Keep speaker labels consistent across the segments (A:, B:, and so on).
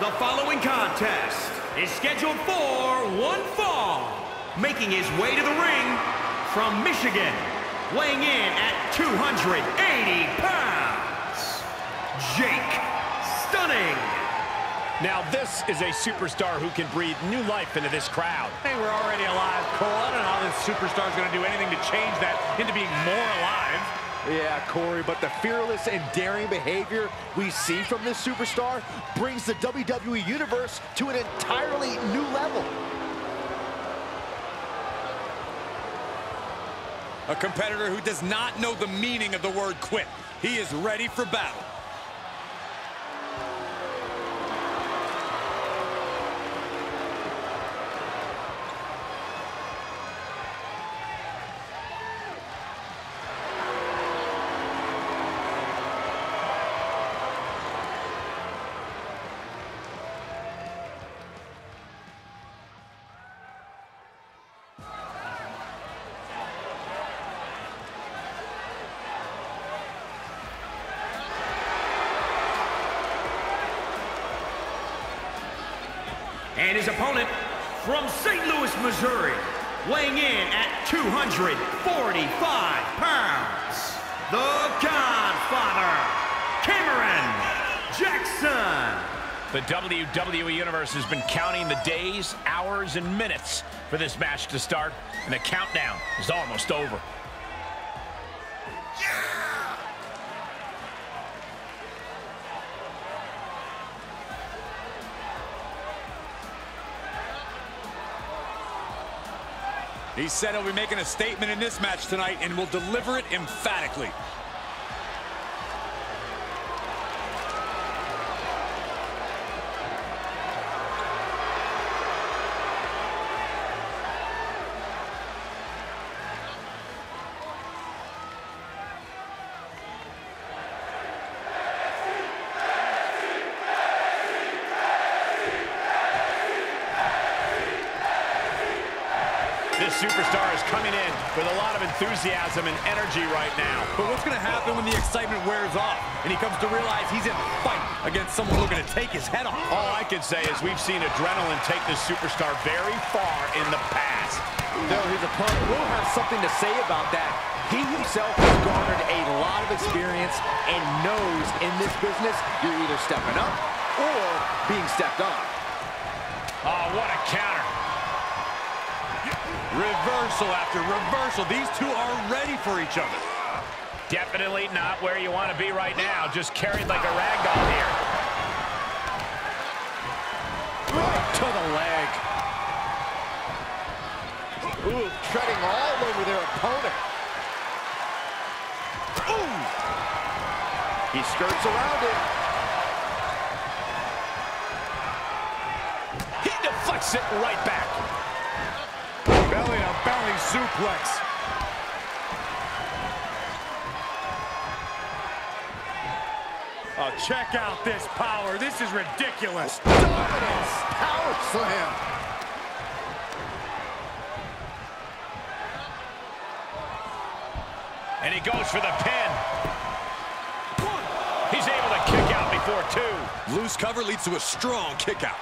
A: The following contest is scheduled for one fall. Making his way to the ring from Michigan, weighing in at 280 pounds, Jake Stunning.
B: Now this is a superstar who can breathe new life into this crowd.
C: Hey, we're already alive, Cole. I don't know how this superstar is going to do anything to change that into being more alive.
D: Yeah, Corey, but the fearless and daring behavior we see from this superstar brings the WWE Universe to an entirely new level.
E: A competitor who does not know the meaning of the word quit. He is ready for battle.
A: And his opponent from St. Louis, Missouri, weighing in at 245 pounds, the Godfather, Cameron Jackson.
B: The WWE Universe has been counting the days, hours, and minutes for this match to start, and the countdown is almost over.
E: He said he'll be making a statement in this match tonight and will deliver it emphatically.
B: Superstar is coming in with a lot of enthusiasm and energy right now.
E: But what's going to happen when the excitement wears off and he comes to realize he's in a fight against someone looking to take his head off?
B: All I can say is we've seen adrenaline take this superstar very far in the past.
D: Though his opponent will have something to say about that. He himself has garnered a lot of experience and knows in this business you're either stepping up or being stepped on.
B: Oh, what a counter.
C: Reversal after reversal. These two are ready for each other.
B: Definitely not where you want to be right now. Just carried like a rag doll here.
D: Right to the leg. Ooh, treading all over their opponent. Ooh! He skirts around it.
B: He deflects it right back.
C: Belly suplex. Oh, check out this power. This is ridiculous.
D: Dominance. Power slam.
B: And he goes for the pin. He's able to kick out before two.
E: Loose cover leads to a strong kick out.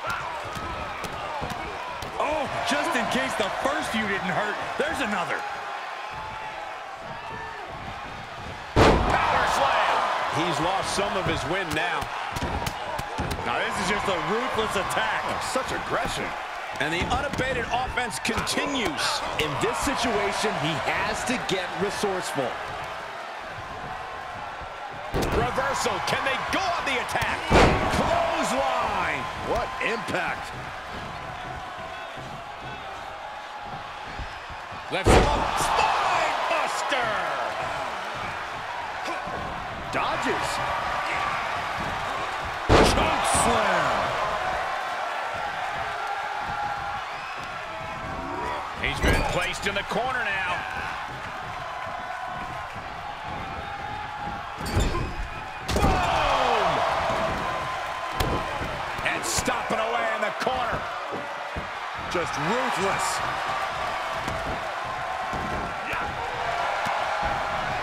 C: Oh, just in case the first few didn't hurt, there's another.
B: Power slam. He's lost some of his wind now.
C: Now this is just a ruthless attack.
D: Oh, such aggression.
B: And the unabated offense continues.
D: In this situation, he has to get resourceful.
B: Reversal. Can they go on the attack? Clothesline.
D: What impact.
B: Left. Spine buster.
D: Dodges.
C: Choke slam.
B: He's been placed in the corner now. Boom! And stomping away in the corner.
C: Just ruthless.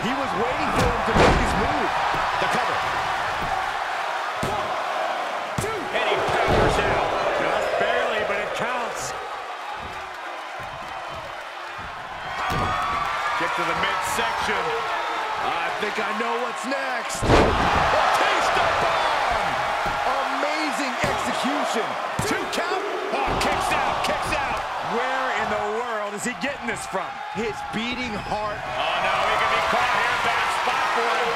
D: He was waiting for him to make his move.
B: The cover. Two. And he powers
D: barely,
C: but it counts. Kick to the midsection.
D: I think I know what's next. A taste of bomb. Amazing execution. Two count.
B: Oh, kicks out, kicks out.
C: Where is he getting this from?
D: His beating heart.
B: Oh, no, he could be caught here. Bad spot for him.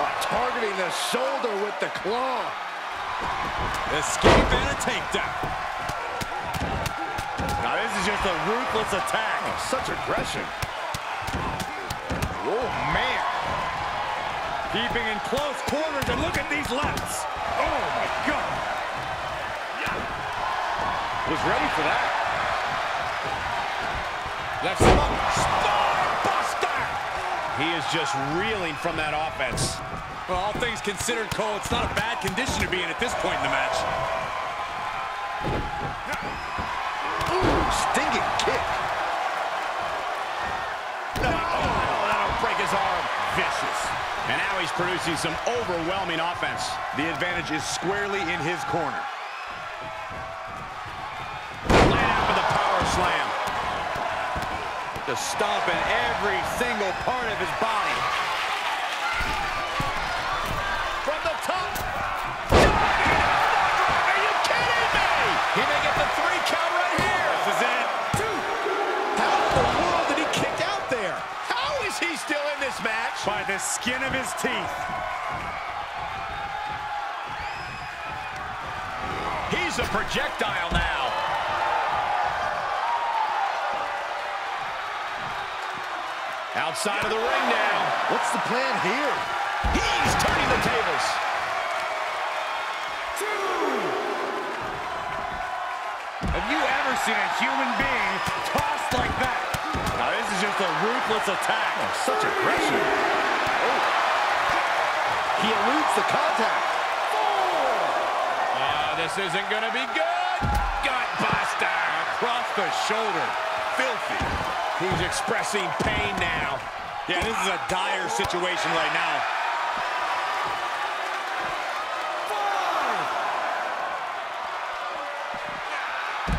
D: Uh, targeting the shoulder with the claw.
C: Escape and a takedown. Now this is just a ruthless attack.
D: Oh, such aggression. Oh, man.
C: Keeping in close quarters, and look at these lefts. Oh, my God. Yeah.
D: Was ready for that.
C: Left up. Star Buster.
B: He is just reeling from that offense.
C: Well, all things considered, Cole, it's not a bad condition to be in at this point in the match.
D: Ooh, stinging kick.
B: Oh, that'll break his arm. Vicious. And now he's producing some overwhelming offense.
C: The advantage is squarely in his corner.
B: Laying out with a power slam.
C: Just stomping every single part of his body.
D: From the top.
B: Are you kidding me?
D: He may get the three count right here.
C: This is it.
D: How in the world did he kick out there?
B: How is he still in this match?
C: By the skin of his teeth.
B: He's a projectile now. Outside of the ring now.
D: What's the plan here?
B: He's turning the tables. Two.
C: Have you ever seen a human being tossed like that? Now this is just a ruthless attack.
D: Oh, Such aggression. Oh. He eludes the contact. Four.
B: Uh, this isn't going to be good. Gutbuster.
C: Across the shoulder. Filthy.
B: He's expressing pain now.
C: Yeah, this is a dire situation right now.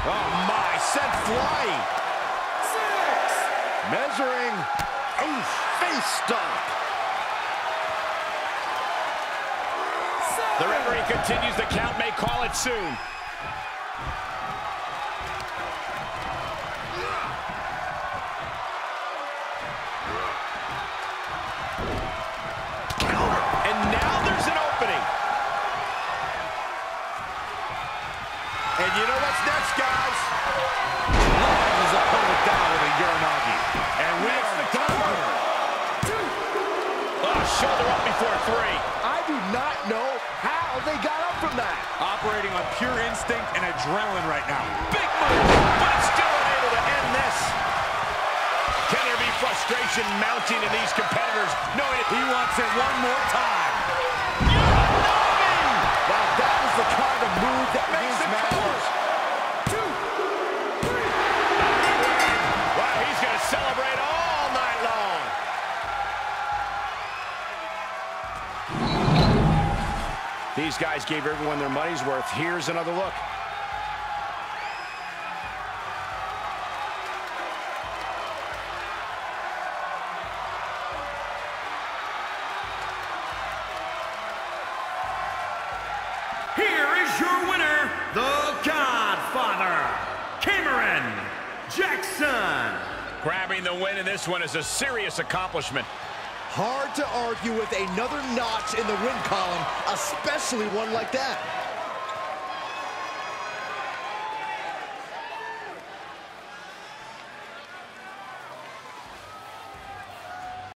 B: Oh, my. Sent flying.
D: Measuring. Oof. Face stomp.
B: The referee continues the count, may call it soon. And
D: you know what's next, guys? Launches his opponent down with a Uranage.
C: And we are done.
B: Oh, shoulder up before three.
D: I do not know how they got up from that.
C: Operating on pure instinct and adrenaline right now.
B: Big move, but still unable to end this. Can there be frustration mounting in these competitors knowing it?
C: He wants it one more time.
B: These guys gave everyone their money's worth. Here's another look.
A: Here is your winner, the Godfather, Cameron Jackson.
B: Grabbing the win in this one is a serious accomplishment.
D: Hard to argue with another notch in the win column, especially one like that.